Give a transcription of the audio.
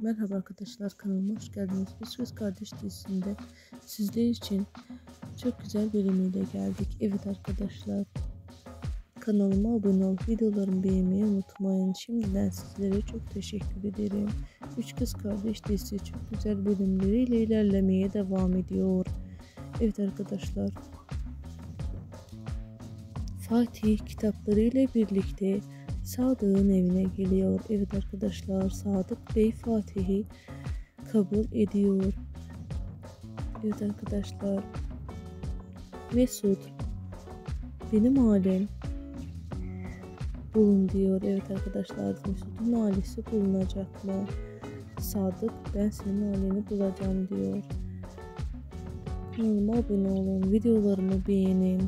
Merhaba arkadaşlar kanalıma hoş geldiniz. Biz Kız Kardeş dizisinde sizler için çok güzel bölümüyle geldik. Evet arkadaşlar kanalıma abone olup videolarımı beğenmeyi unutmayın. Şimdiden sizlere çok teşekkür ederim. Üç Kız Kardeş dizisi çok güzel bölümleriyle ilerlemeye devam ediyor. Evet arkadaşlar Fatih kitaplarıyla birlikte Sadık'ın evine geliyor. Evet arkadaşlar Sadık Bey Fatih'i kabul ediyor. Evet arkadaşlar Mesut benim ailem bulun diyor. Evet arkadaşlar Mesut'un ailesi bulunacak mı? Sadık ben senin aileni bulacağım diyor. Kanalıma abone olun, videolarımı beğenin.